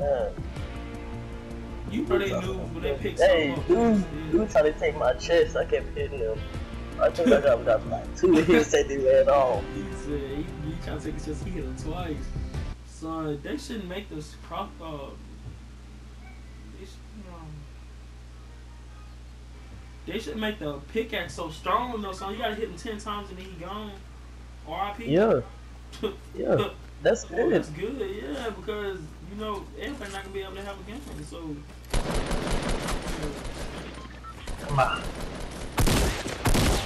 Uh, You know they knew when they picked hey, dude, dude tried to take my chest. I kept hitting him. I think I got him got like two hits that they ran off. He said he, he tried to take his chest, he hit him twice. Son, they shouldn't make this crop uh they, should, um, they should make the pickaxe so strong though, son. You gotta hit him ten times and then he gone. R.I.P. Yeah, yeah, that's good. that's good, yeah, because you know everybody not gonna be able to have a game. So Come on.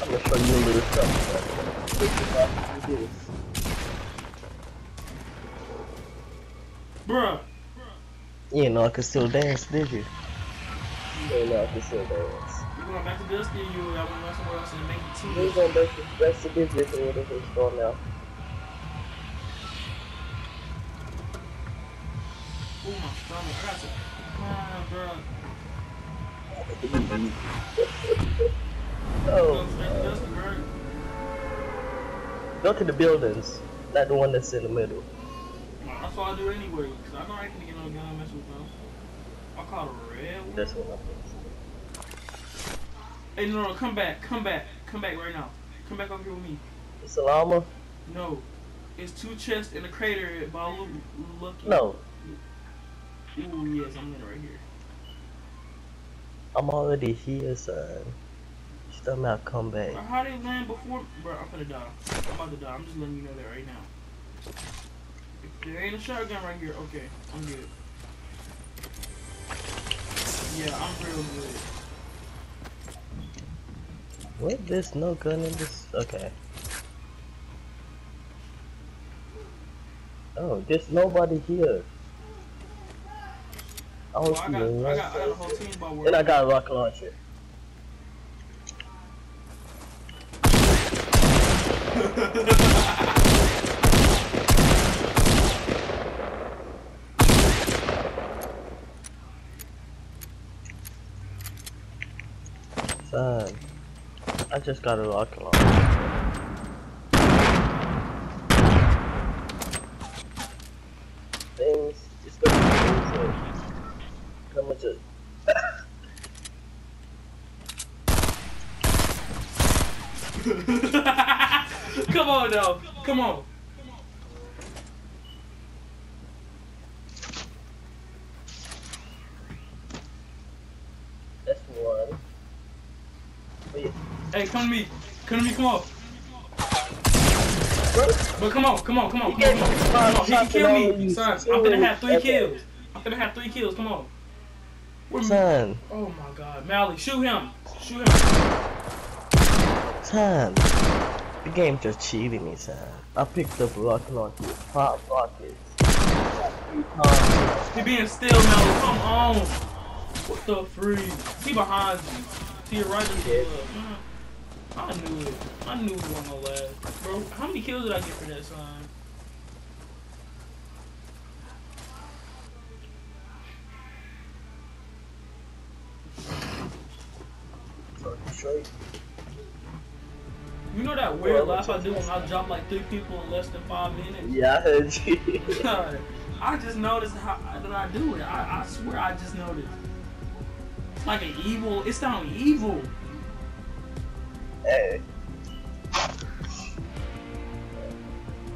I'm gonna show you a little something. This is how you this. Bruh. You didn't know I could still dance, did you? You didn't know I could still dance. You going back to Dusty you I wanna somewhere else and make it two We're gonna make the rest of this video whatever it's now. Oh my stomach. I got to bruh. Go to Dusty, bruh. go to the buildings, not the one that's in the middle. That's what I do anyway, because I know I can get no gun mess with them. I call a red one. That's what I'm Hey, no, no, come back, come back, come back right now. Come back over here with me. It's a llama? No, it's two chests in the crater by Lu- Lucky. No, Ooh, yes, I'm in right here. I'm already here, son. Still not come back. Bro, how they land before? Bro, I'm gonna die. I'm about to die. I'm just letting you know that right now. If there ain't a shotgun right here, okay, I'm good. Yeah, I'm real good. What? There's no gun in this? Okay. Oh, there's nobody here. Oh, I was I got, I got, I got a whole team by And I got a rocket launcher. Son, I just got a rocket launcher. Things just go crazy. Come on, just. Come on, though. Come on. That's one. But. Hey, come to me. Come to me. Come on. But come on, come on, come on, come on, come on. Come on. He can kill me, son. I'm gonna have three kills. I'm gonna have three kills. Come on. Where me? Son, Oh my God, Mally, shoot him. Shoot him. son. The game just cheating me, son. I picked up rocket launcher five rockets. Times. He being still, Mally. Come on. What the freak? He behind you. To your right uh, I knew it. I knew it wasn't gonna last. Bro, how many kills did I get for that sign? So, straight. You know that weird laugh I do when I drop like three people in less than five minutes? Yeah, I heard you. God, I just noticed how that I do it. I, I swear I just noticed. It's like an evil. It sounds evil. hey.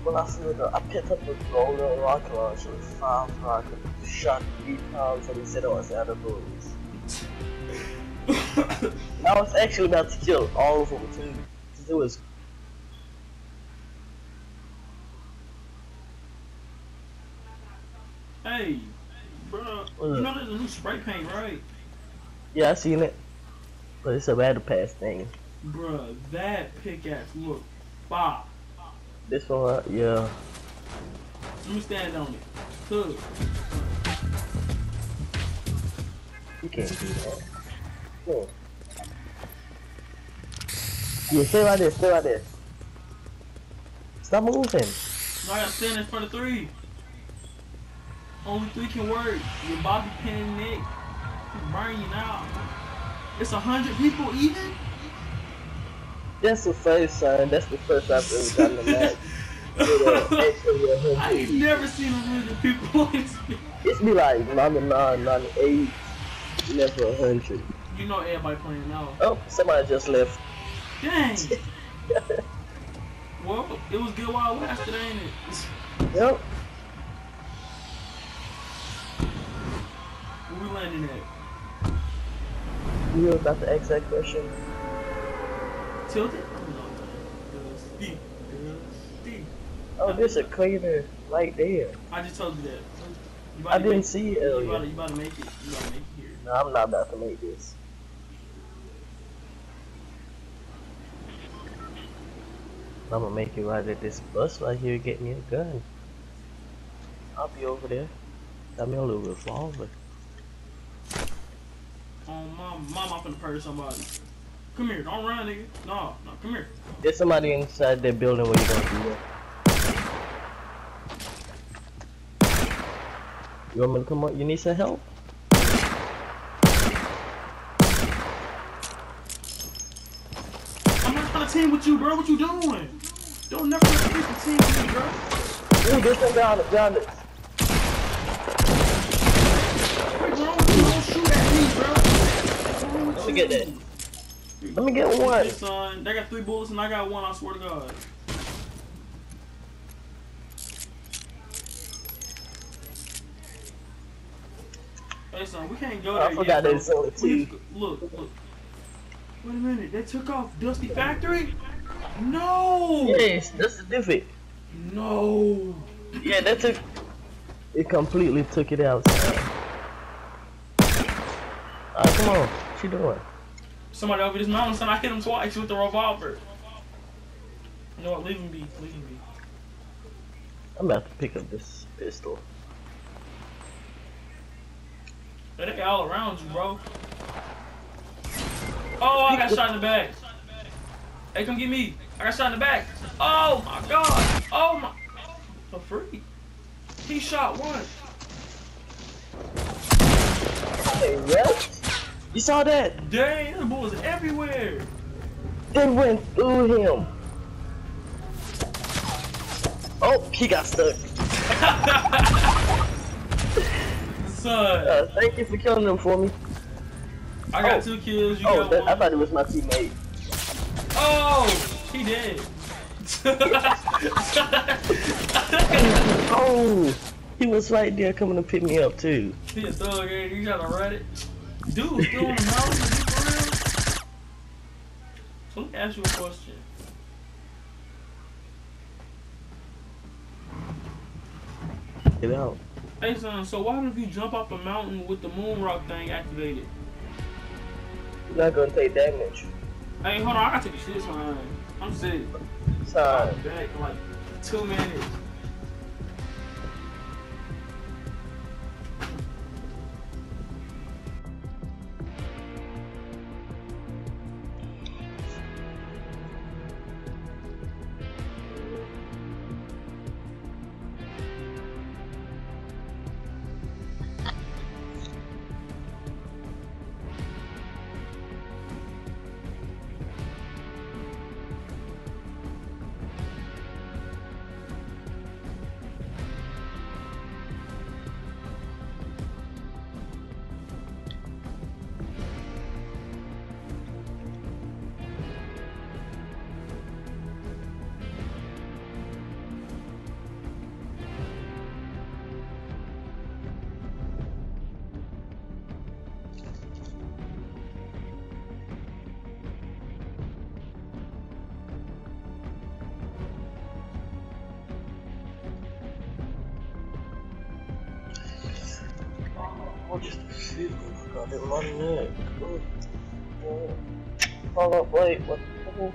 When I see it, I picked up a golden rocket launcher with five rockets. Shot three times and he said I was out of bullets. I was actually about to kill all of them too. It was hey, bro, you know there's a new spray paint, right? yeah, I seen it, but it's a battle pass thing. Bro, that pickaxe look fire. This one, uh, yeah. Let me stand on it. Look. You can't do that. Cool. Yeah, stay right there, stay right there. Stop moving. Now I gotta stand in front of three. Only three can work. Your Bobby Pin and Nick. Burning you now. It's a hundred people even? That's the first son. That's the first I've ever gotten a match. With, actually a I ain't never seen a hundred people on this. It's be like 99, 98, never 100. You know everybody playing now. Oh, somebody just left. Dang. well, it was good while it lasted, ain't it? Yep. Where we landing at? You were about to ask that question. Tilted? No. Oh, there's a crater right there. I just told you that. You I didn't see it You about, to, you about to make it. You about to make it here. No, I'm not about to make this. I'm gonna make it right at this bus right here. Get me a gun. I'll be over there. Got me a little revolver. Oh, mom, mom, I'm finna purge somebody. Come here, don't run, nigga. No, no, come here. There's somebody inside that building where you gonna be. You want me to come up? You need some help? I'm not trying to team with you, bro. What you doing? Don't never refuse to team with me, bro. Ooh, there's some down it, down it. What's wrong with you? Don't shoot at me, bro. What's wrong with Let me get that. Let me get one. Hey, son, they got three bullets and I got one. I swear to God. Hey, son, we can't go there I yet, forgot bro. there's only We two. need to go- Look, look. Wait a minute. They took off Dusty Factory? No! Yes, that's the different. No! Yeah, that took. It completely took it out. Alright, come on. What you doing? Somebody over this mountain, son. I hit him twice with the revolver. You know what? Leave him be. Leave him be. I'm about to pick up this pistol. Hey, They all around you, bro. Oh, I got shot in the back. Hey, come get me. I got shot in the back. Oh my god. Oh my. For free. He shot one. Hey, what? You saw that? Dang, the bullets everywhere. It went through him. Oh, he got stuck. Son, Uh, thank you for killing them for me. I got oh. two kills. You Oh, got that, I thought it was my teammate. Oh, he did. Oh, he was right there coming to pick me up too. he a thug, ain't? You gotta run it. Dude, still on the mountain? For real? So let me ask you a question. Get out. Hey son, so why don't you jump off a mountain with the moon rock thing activated? You're not gonna take damage. Hey, hold on, I gotta take a shit time. I'm sick. Sorry. I'm back in like two minutes. In my neck. Oh, oh. Hold up, wait. What? Oh,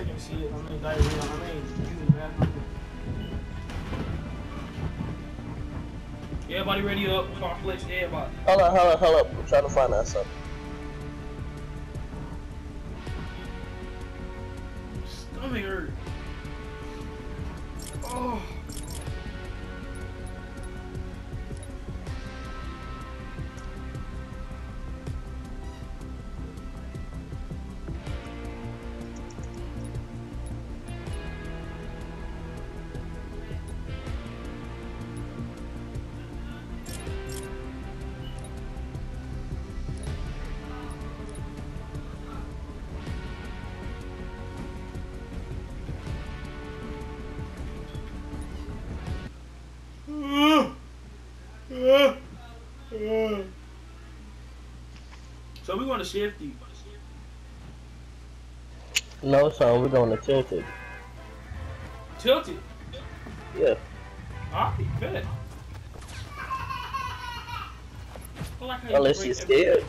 I'm back to taking shit. I mean, diarrhea. I mean, using the bathroom. Everybody ready up? Car flex, everybody. Hold up, hold up, hold up. I'm trying to find out something. Stomach hurt. Oh. So we going to Shifty. No, son, we're going to Tilted. Yeah. Alright, bet. I like you Unless you're everything. scared.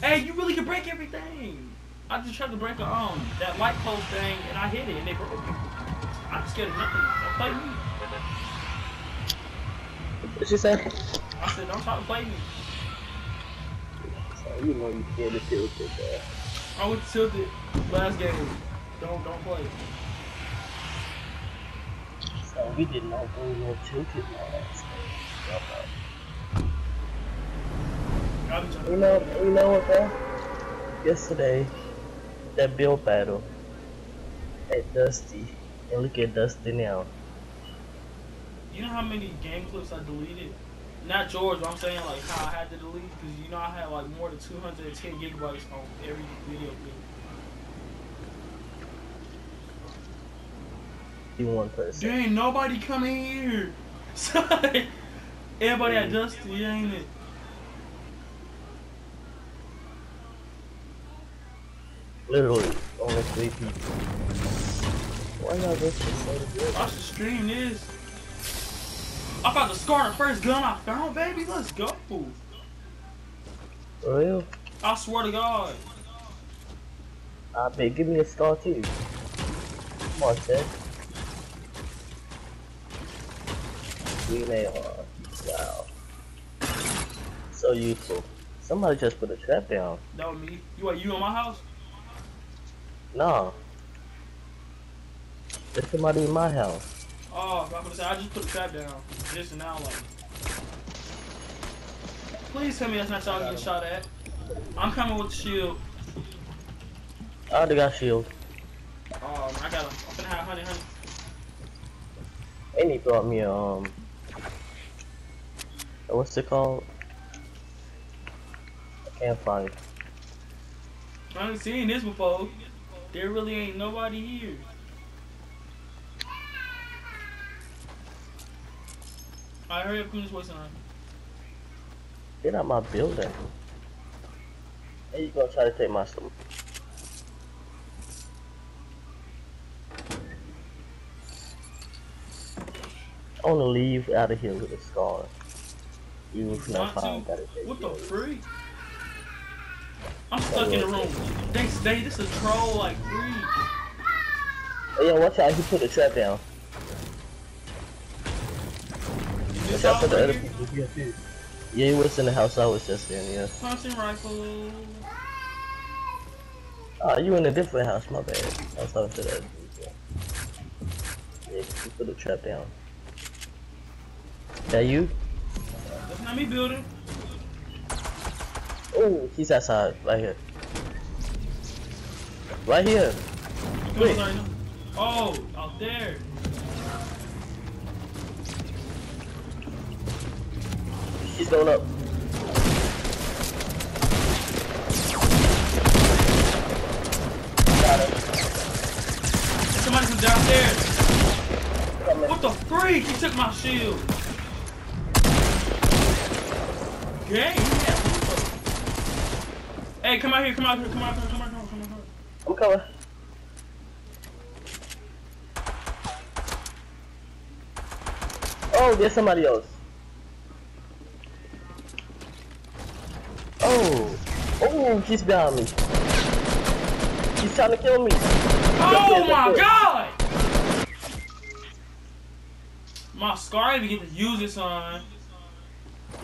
Hey, you really can break everything. I just tried to break a, um that light post thing and I hit it and they broke it. I'm scared of nothing. Don't play me. What'd you say? I said, don't try to play me. So, you know you scared of Tilted, man. I went to tilted last game. Don't don't play. So, we did not go no Tilted last I'll be You know, you know what, man? Yesterday, that Bill battle at Dusty, and look at Dusty now. You know how many game clips I deleted? Not George, but I'm saying like how I had to delete because you know I had like more than 210 gigabytes on every video clip. You one person. There ain't nobody coming here. Sorry. Everybody at Dusty, ain't it? Literally, only three people. Why y'all just so good? I should stream this. I'm about to score the first gun I found, baby. Let's go. For real? I swear to God. I bet, give me a star too. Come on, Ted. Green AR. Wow. So useful. Somebody just put a trap down. That was me. You what, you in my house? No. There's somebody in my house. Oh, I'm gonna say I just put the trap down. Just now, like. Please tell me that's not y'all getting shot at. I'm coming with the shield. I already got shield. Oh, Um, I got him. I'm gonna have honey, honey. And he brought me a, um. What's it called? I can't find it. I haven't seen this before. There really ain't nobody here. Alright, hurry up, this way, son. Get out my building. Hey, you gonna try to take my stuff? I wanna leave out of here with a scar. Even if not Want found, gotta take What the freak? I'm stuck in the room. They stay. This is a troll like freak. Oh yeah, watch out, he put a trap down. This out for the other people here too. Yeah, he was in the house I was just in, yeah. Thompson rifle. Ah, you in a different house, my bad. I was talking to the other people. Yeah, he put the trap down. That you? That's not me building. Oh, he's outside, right here. Right here. You Wait. coming right now? Oh, out there. He's going up. Got him. Somebody from downstairs. Coming. What the freak? He took my shield. Had Hey, come out here, come out here, come out here, come out here, come out here. I'm coming. Oh, there's somebody else. Oh. Oh, he's behind me. He's trying to kill me. Oh my god! My scar didn't get to use it, son.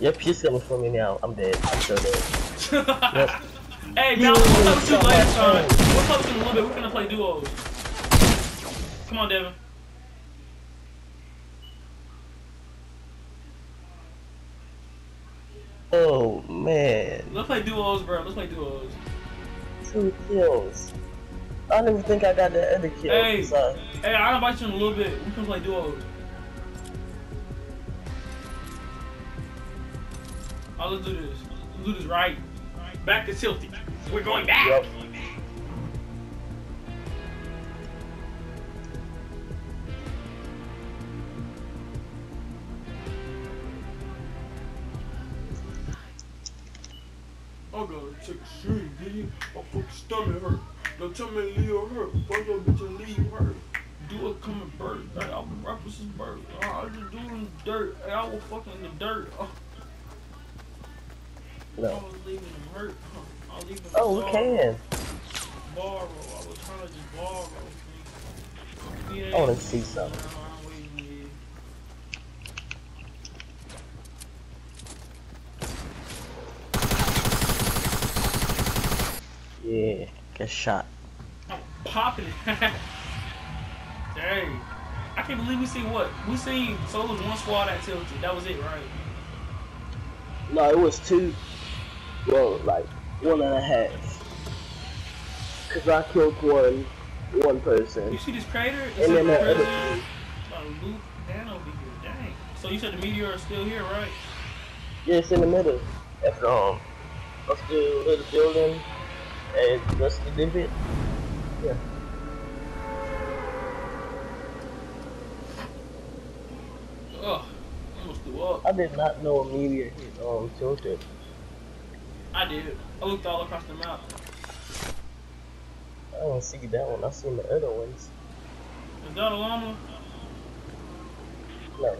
Yep, he's coming for me now. I'm dead. I'm so dead. Yep. Hey, man, we'll talk to you later, son. We'll talk to you in a little bit. We're gonna play duos. Come on, Devin. Oh man, Let's play duos, bro. Let's play duos. two kills. I don't even think I got the other kill. Hey. So, Hey, I'll invite you in a little bit. We can play duos. Oh, let's do this. Let's do this right. Back to Tilty. We're going back. yep. Take a shit, dude. My fucking stomach hurt. Don't tell me her hurt. Fuck your bitch and leave her. Do it coming bird. Hey, I was rapping bird. Oh, I just doing dirt. Hey, I was fucking in the dirt. Oh, I was leaving them hurt. Huh. I was leaving Oh, we can. Borrow. I was trying to just borrow. Yeah. I want to see something. No, I'm waiting, Yeah, get shot. I'm popping it. Dang. I can't believe we seen what? We seen so it was one squad at Tilted. That was it, right? No, it was two. Well, like one and a half. Cause I killed one, one person. You see this crater? It And said then the other prison. About to loop down over here. Dang. So you said the meteor is still here, right? Yeah, it's in the middle. That's um, that's the little building, and that's the divot. Yeah. Ugh. Almost threw up. I did not know a meteor hit um tilted. I did. I looked all across the map. I don't see that one. I seen the other ones. Is that a llama? No.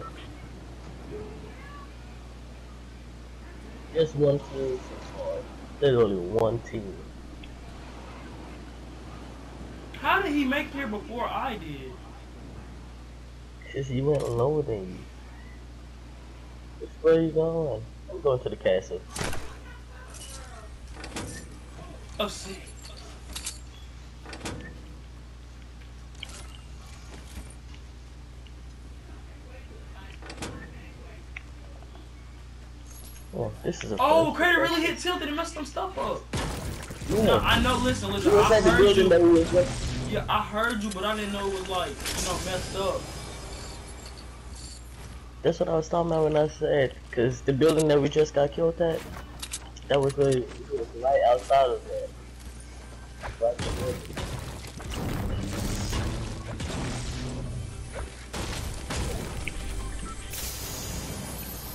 Just one team so far. Literally one team. How did he make here before I did? Cause he went lower than you. Which way you going? I'm going to the castle. Oh, see. Oh, this is a Oh. Crater really hit tilted and messed some stuff up. Yeah. No, I know. Listen, listen. was I at the heard building you. that we was with. Yeah, I heard you, but I didn't know it was like you know messed up. That's what I was talking about when I said, cause the building that we just got killed at, that was really it was right outside of that. Right.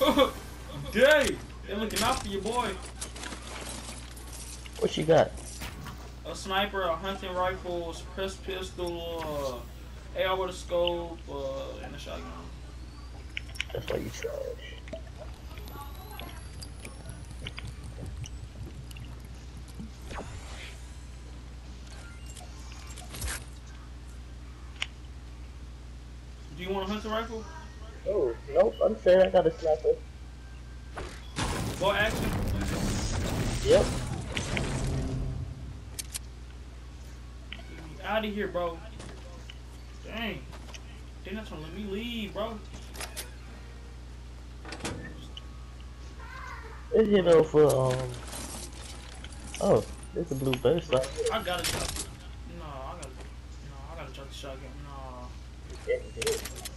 Dang, they're looking out for you, boy. What you got? A sniper, a hunting rifle, a suppressed pistol, uh, AR with a scope, uh, and a shotgun. That's why you charge. Do you want a hunting rifle? Oh, nope, I'm saying I got a sniper. Go action. Yep. Out of here, bro. Dang. They're not trying to let me leave, bro. It's hit over, um, oh, there's a blue burst right. I gotta drop. No, I gotta. No, I gotta drop the shotgun. No. Yeah.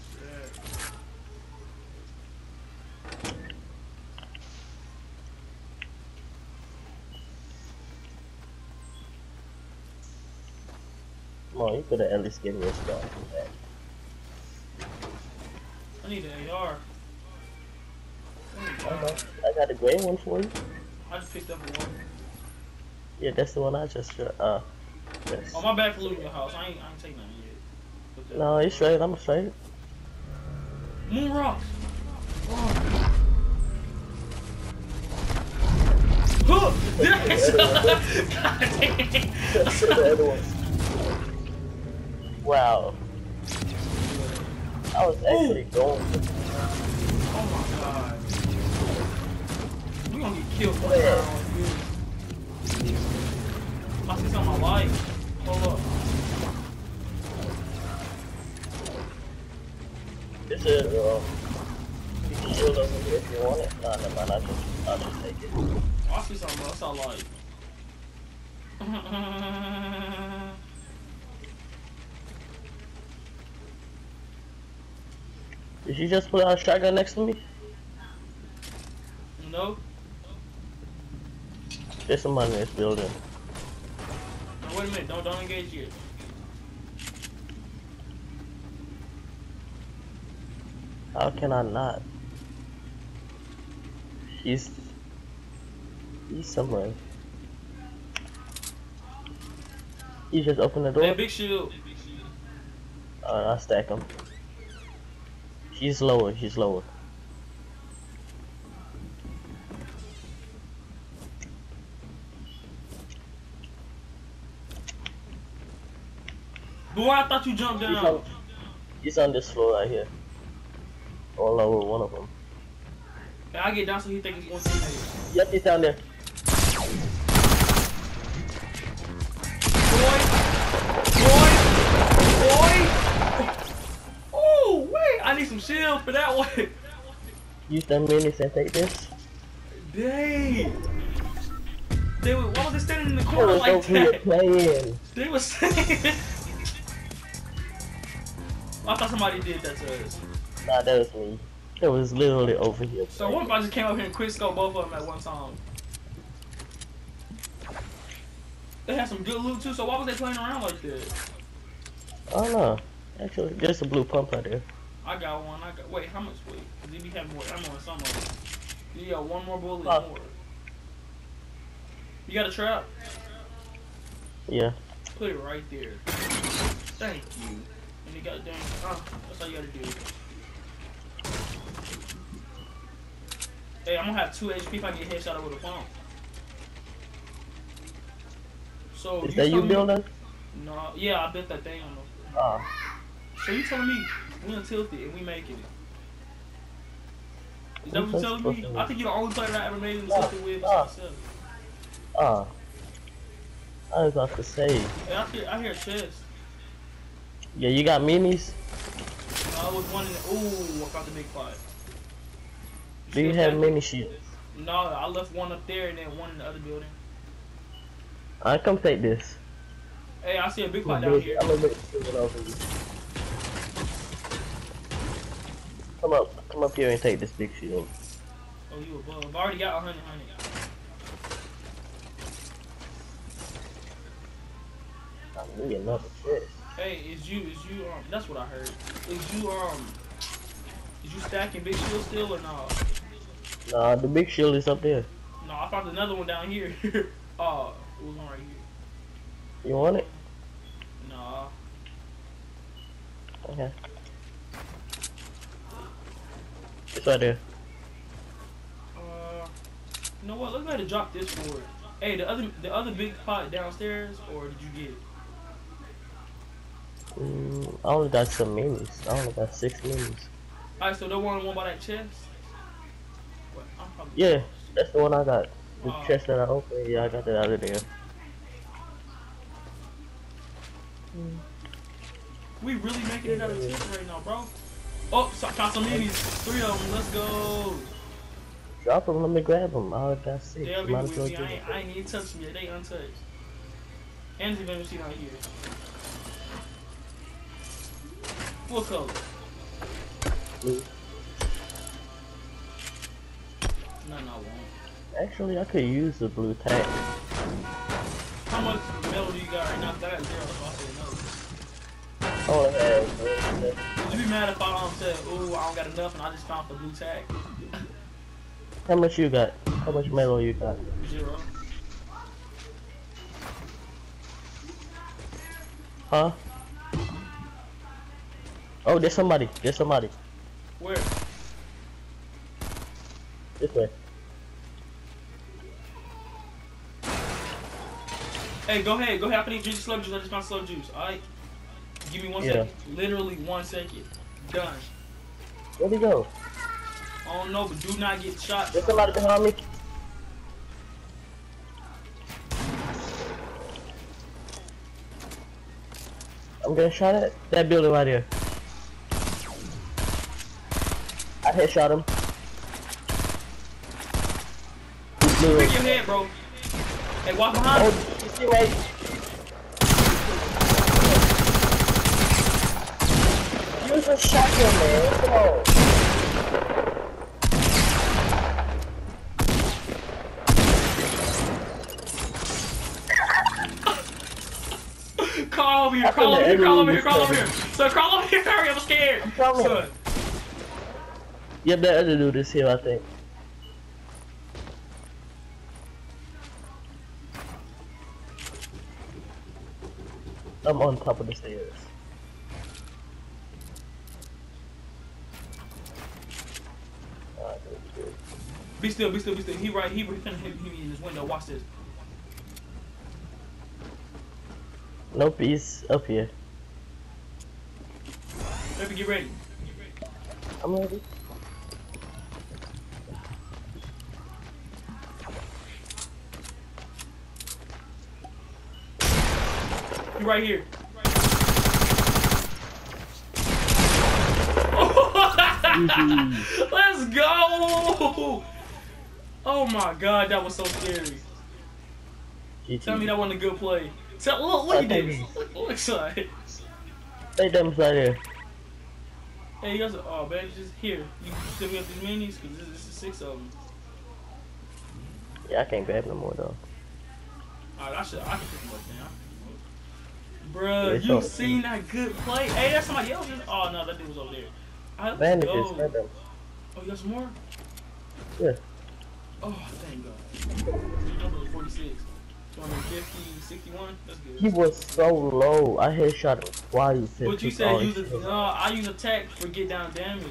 Come on, could have at least given me a spot. I need an AR. I I know. I got a gray one for you. I just picked up one. Yeah, that's the one I just shot. Uh, yes. Oh, my for looting your house. I ain't, I ain't taking nothing yet. No, he's straight. I'm straight. Moon rocks. Oh. Huh! Did I God dang. Wow. I was actually going. Oh my god. We gonna get killed for Yeah. that round. I see something I like. Hold up. This is uh, you can shield over here if you want it. Nah, never mind. I'll just, I'll just take it. Oh, I see something else I like. Did you just put out a shotgun next to me? no? There's somebody in this building. No, wait a minute. Don't don't engage yet. How can I not? He's he's somewhere. He just opened the door. That big shield. Alright, oh, I'll stack him. He's lower, he's lower. Boy, I thought you jumped He's down. on, he's on this floor right here. Or lower, one of them. Hey, I get down so he think it's one teammate. Yep, he's down there. I need some shield for that one. Use them minis and take this. Dang! They were, why was they standing in the corner like that? playing. They were saying. I thought somebody did that to us. Nah, that was me. It was literally over here. So one I just came up here and quick scope both of them at one time? They had some good loot too, so why was they playing around like that? I don't know. Actually, there's a blue pump out there. I got one. I got. Wait, how much? Wait, cause they be having more ammo in some of them. You got one more bullet Oh. more. You got a trap? Yeah. Put it right there. Thank you. And you got dang. Oh, that's all you gotta do. Hey, I'm gonna have two HP if I get headshot with a pump. So Is that you building? No, yeah, I built that thing on the. Ah. So you telling me we untilted and we making it? Is that what you telling me? I think you're the only player I ever made it Nah, untilted with. myself. Ah. I was about to say. Hey, I hear, I hear chest. Yeah, you got minis? No, I was one in the. Ooh, I found the big fight. Do you have mini shields? No, I left one up there and then one in the other building. I come take this. Hey, I see a big fight down here. I'm gonna make over you. Come up, come up here and take this big shield. Oh, you above. I've already got a hundred, hundred. I need another chest. Hey, is you, is you, um, that's what I heard. Is you, um, is you stacking big shield still or no? Nah, the big shield is up there. No, I found another one down here. oh, it was one right here. You want it? Nah. Okay. There. Uh, you know what? Let's go ahead and drop this for it. Hey, the other, the other big pot downstairs, or did you get it? Mm, I only got some minis. I only got six minis. Alright, so the one, one by that chest. What? Yeah, that's the one I got. The Oh. chest that I opened, yeah, I got that out of there. We really making it out of tent right now, bro. Oh, so, got some minis. Three of them. Let's go. Drop them, let me grab them. I already got six. They'll be with me. I ain't, I ain't even touched them yet. They untouched. And the seat out here. What color? blue. None I won't. Actually, I could use the blue tag. How much metal do you got right now? 'Cause I got zero, would you uh, be mad if I don't say, ooh, I don't got enough and I just found the blue tag? How much you got? How much metal you got? Zero. Huh? Oh, there's somebody. There's somebody. Where? This way. Hey, go ahead. Go ahead. I need juice, slow juice. I just found slow juice. Alright. Give me one Yeah. second. Literally one second. Done. Where'd he go? I don't know, but do not get shot. There's a somebody behind me. I'm gonna shot at that building right here. I headshot him. He's blue. Your head, bro. Hey, walk behind. me. Oh, you see right? Use a shotgun, man. Come on. Crawl over here. Crawl over here. Crawl over here. Crawl over here. So crawl over here. Hurry, I'm scared. I'm coming. Son. Yep, that other dude is here, I think. I'm on top of the stairs. Alright, that's good. Be still. Be still. Be still. He right. He, he finna hit me in his window. Watch this. Nope, he's up here. Baby, get ready. I'm ready. He right here. Let's go! Oh my god, that was so scary. GG. Tell me that wasn't a good play. Tell, look, look at this. Look, look, son. Stay them right here. Hey, you guys, oh man, just here. You still got these minis? Cause this, this is six of them. Yeah, I can't grab no more though. Alright, I should, I can pick them up now. Bruh, Yeah, you seen that good play? Hey, that's somebody else. Oh no, that dude was over there. Alright, let's Bandages, go. Oh, you got some more? Yeah. Oh, thank God. Number 46. 250, 61. That's good. He was so low. I headshot him twice. But you said use a, no, I use attack for get down damage.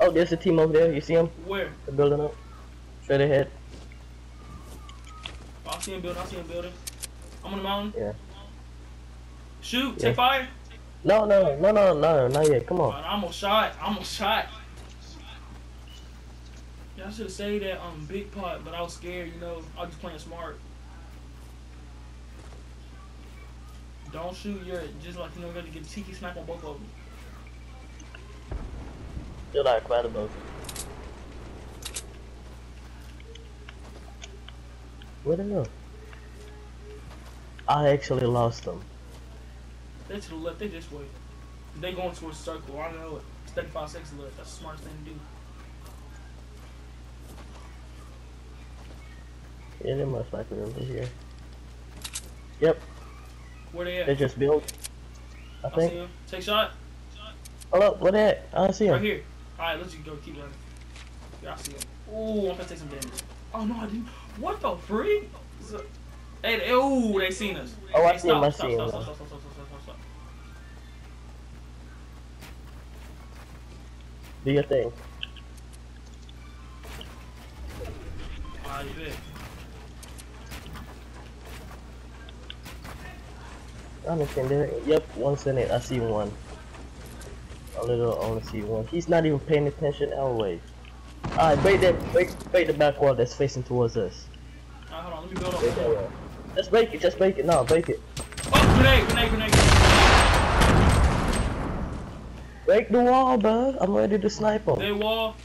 Oh, there's a team over there. You see him? Where? They're building up. Straight ahead. Oh, I see him building. I see him building. I'm on the mountain. Yeah. Shoot. Yeah. Take fire. No, no, no, no, no, not yet. Come on. I'm almost shot. I'm almost shot. Yeah, I should have saved that um big pot, but I was scared. You know, I was just playing smart. Don't shoot your just like you know, gonna get a cheeky smack on both of them. Still like quite a both. Where'd they go? I actually lost them. They to the left. They this way. They going towards a circle. I don't know it. It's 35 seconds left. That's the smartest thing to do. Yeah, they most likely over here. Yep, Where they at? they just built. I I see think. him. Take shot. Hold up, where they at? I don't see Right him. here. Alright, let's just go keep running. Yeah, I see him. Ooh, I'm gonna take some damage. Oh no, I didn't. What the freak? Hey, they- ooh, they seen us. Oh, I Hey, see him, stop, I stop, see him stop. Stop, stop, stop, stop, stop, stop, stop. Do your thing. Alright, bet. I understand that. Yep, one's in it. I see one. A little, I only see one. He's not even paying attention always. Alright, break that, break, break the back wall that's facing towards us. Alright, hold on. Let me build up. Break that wall. Just break it, just break it. No, break it. Oh, grenade, grenade, grenade. Break the wall, bro. I'm ready to snipe him. They wall.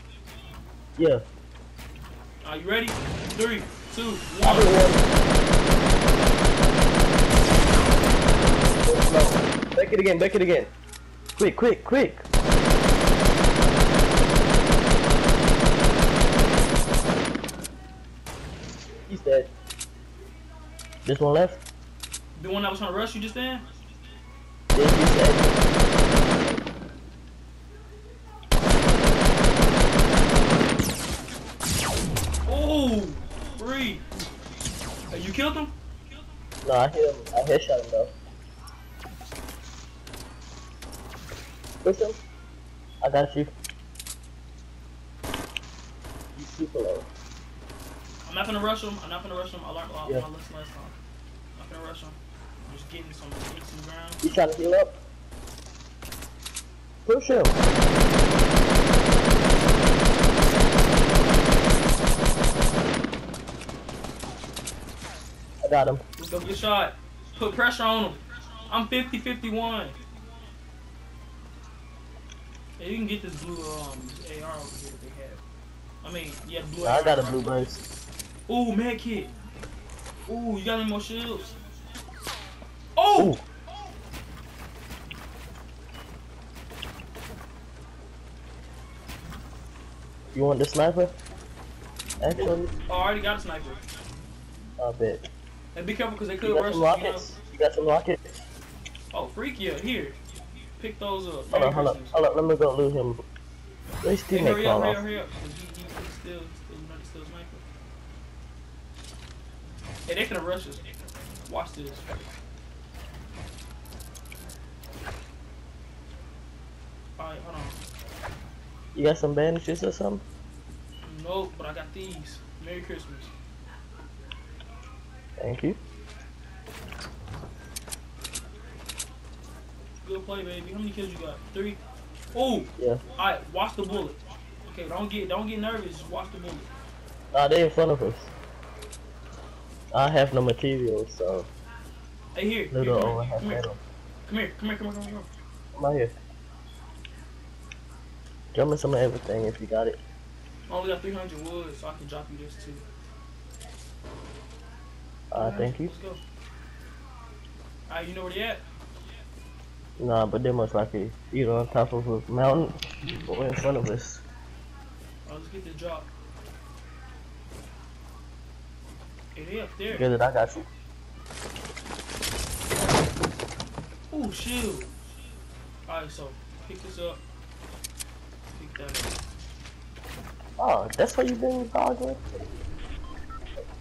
Yeah. Are you ready? Three, two, one. No. Break it again, back it again. Quick, quick, quick. He's dead. This one left? The one that was trying to rush you just then? Yeah, he's dead. Oh. Hey, you killed him? No, I hit him. I headshot him though. Push him. I got you. You super low. I'm not gonna rush him. I'm not gonna rush him. I learned my, Yeah. my lesson last time. I'm not gonna rush him. I'm just getting some, getting some ground. You trying to heal up? Push him. I got him. Let's go get shot. Put pressure on him. I'm 50 51. You can get this blue um this AR over here if they have. I mean, yeah, blue I AR got a blue burst. Ooh, med kit. Ooh, you got any more shields? Oh! Ooh. You want the sniper? Actually, Oh, I already got a sniper. I bet. And be careful because they You could got rush some us, you rockets? You got some rockets? Oh, freak yeah, here. Pick those up. Hold on, hold on, hold on. Let me go loot him. They still Hey, make hurry up, hurry up, hurry up. He, he, he's still, still, know, still sniper. Hey, they finna rush us. Watch this. Alright, hold on. You got some bandages or something? Nope, but I got these. Merry Christmas. Thank you. Good play, baby. How many kills you got? Three. Oh. Yeah. Alright, watch the bullet. Okay, don't get don't get nervous. Just watch the bullet. Nah, they in front of us. I have no materials, so Hey, here. here little come, over here, half come, here. come here. Come here. Come here. Come here. Come here. Come out here. Drop me some of everything if you got it. I only got 300 wood, so I can drop you this too. Uh, thank you. Let's go. Alright, you know where they at? Nah, but they're most likely either on top of a mountain or in front of us. Oh, let's get the drop. Hey, they up there. Good that I got you. Ooh, shield. Alright, so pick this up. Pick that up. Oh, that's why you been talking?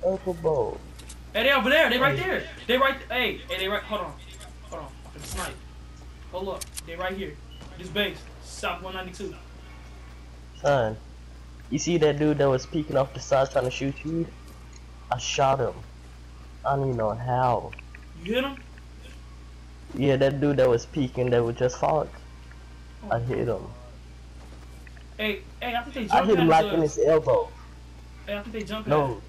Uncle Bo. Hey, they over there. They right there. They right. Hey, hey, they right. Hold on. Hold on. I can snipe. Hold up. They right here. This base, South 192. Son, you see that dude that was peeking off the side trying to shoot you? I shot him. I don't even know how. You hit him? Yeah, that dude that was peeking that was just fought. I hit him. Hey, hey, I think they jumped I hit him like in his elbow. Hey, I think they jumped No.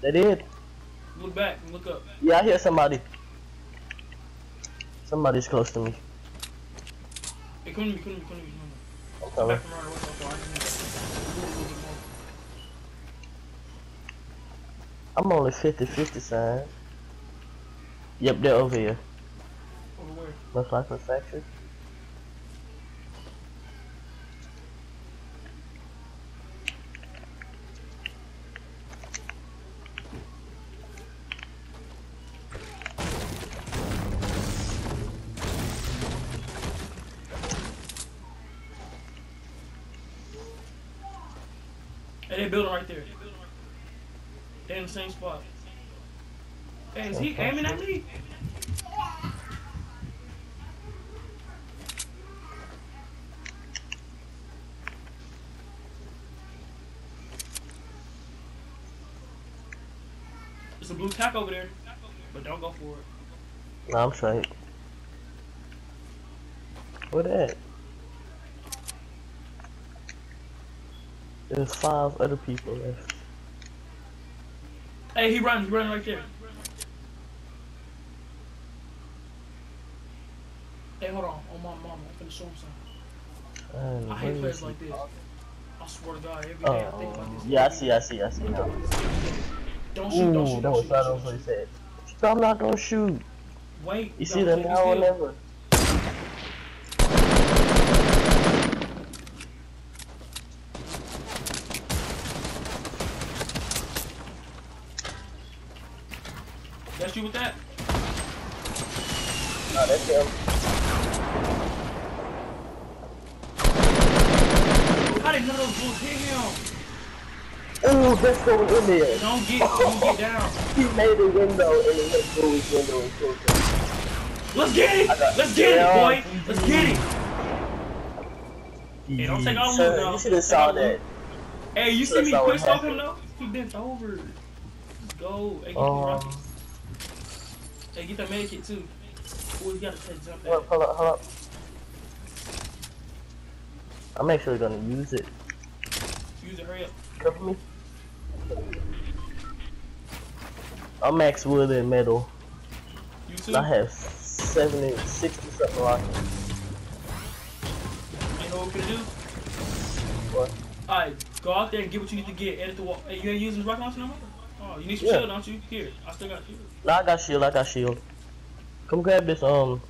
They did? Look back and look up. Yeah, I hear somebody. Somebody's close to me. Hey, come to me, come to me, come to me. I'm Come coming. back from running away so far. I just need a little bit more. I'm only 50 50 son. Yep, they're over here. Over where? Most likely factory. Building right there. They in the same spot. Hey, is he oh, aiming at me? There's a blue tack over there, but don't go for it. Nah, I'm straight. What that? There's five other people left. Hey, he runs, he running right there. Hey, hold on, on my mama, I'm finna show him something. I hate players like this. I swear to God, every day I think about Oh, this. yeah, I see, I see, I see now. Don't shoot, don't shoot, don't shoot, don't shoot, don't shoot. said. I'm not gonna shoot. Wait, You see the now or never? With that? Nah, that's him. How did none of those bullets hit him? Ooh, that's going in there. Don't get, don't get down. He made a window and it went through his window and killed him. Let's get it. Let's get it, boy. Let's get it. Hey, don't take all Sir, loot, though. You should have saw that. Hey, you see me how it quick stop happened. him though? He bent over. Let's go. Hey, get Um, the rocket. Hey, get the med kit too. Oh, you gotta take jump hold up, hold up, hold up. I'm actually gonna use it. it. Use it, hurry up. Cover me. I'm max wood and metal. You too. I have 70, 60 something rockets. You know what we're gonna do? What? Alright, go out there and get what you need to get. Edit the wall. Hey, you ain't using rocket launcher no more? Oh, you need some Yeah. shield, don't you? Here, I still got shield. Nah, I got shield, I got shield. Come grab this, um,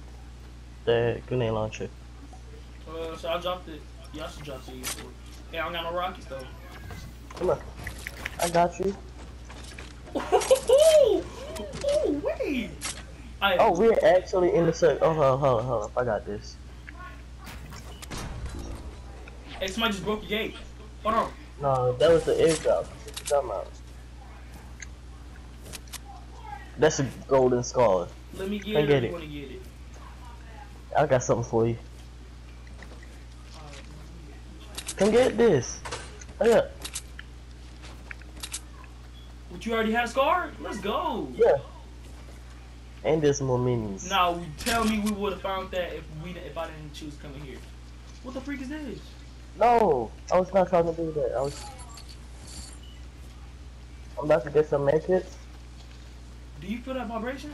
the grenade launcher. Uh, so I dropped it. Yeah, I should drop it. Hey, I don't got no rockets though. Come on. I got you. Ooh, ooh, wait. Alright, Oh, we're actually in the circle. Oh, hold on, hold on, hold on. I got this. hey, somebody just broke the gate. Hold on. No, that was the airdrop. Talking about? That's a golden skull. Let me get I it. get it. wanna get it? I got something for you. Come get this. Oh yeah, But you already had a scar? Let's go. yeah. And there's more minis. Now, tell me we would have found that if we if I didn't choose coming here. What the freak is this? No, I was not trying to do that. I was. I'm about to get some medkits. Do you feel that vibration?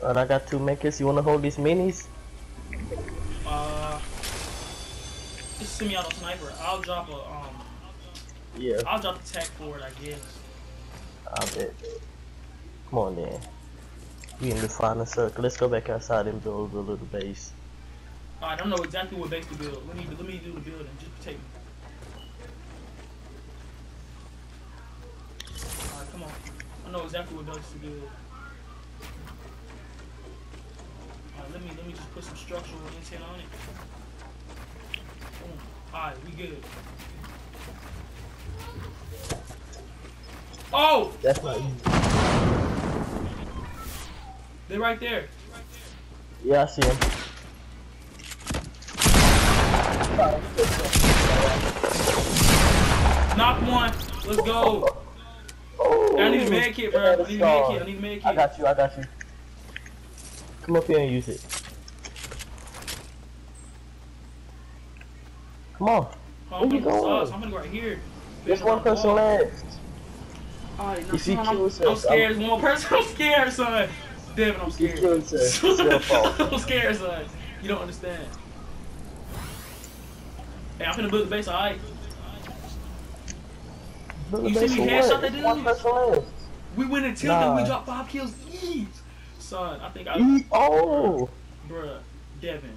Alright, I got two medkits. You wanna hold these minis? Uh, just send me out a sniper. I'll drop a um. Yeah. I'll drop the tech for it, I guess. I bet. Come on then. We in the final circle. Let's go back outside and build a little base. I don't know exactly what base to build. Let me let me do the building. Just take me. Alright, come on. I know exactly what base to build. Alright, let me let me just put some structural intent on it. Boom. Alright, we good. Oh! That's not easy. They're right there. Yeah, I see him. Knock one. Let's go. Oh, I need a med kit, bro. I need a med kit. I need a med I got you, I got you. Come up here and use it. Come on. Oh, I'm Where you gonna go. going? I'm gonna go right here. There's one person left. Alright, no, If you son, kill I'm, yourself, I'm scared. There's one more person. I'm scared, son. Devin, I'm scared. killed yourself. It's your fault. I'm scared, son. You don't understand. Hey, I'm finna build the base, alright? You base see me for headshot that dude? One person left. We went and tilted, we dropped five kills each. Son, I think I. E- Oh! Bruh, Devin.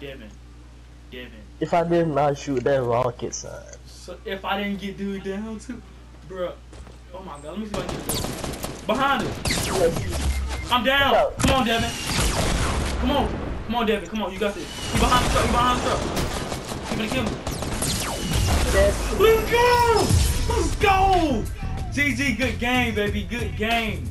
Devin. Devin. If I did not shoot that rocket, son. So if I didn't get dude down too, bruh. Oh my god, let me see if I can get this. Behind him. I'm down. Come on, Devin. Come on. Come on, Devin. Come on, you got this. He behind the truck. He behind the truck. Let's go! Let's go! GG, good game, baby. Good game.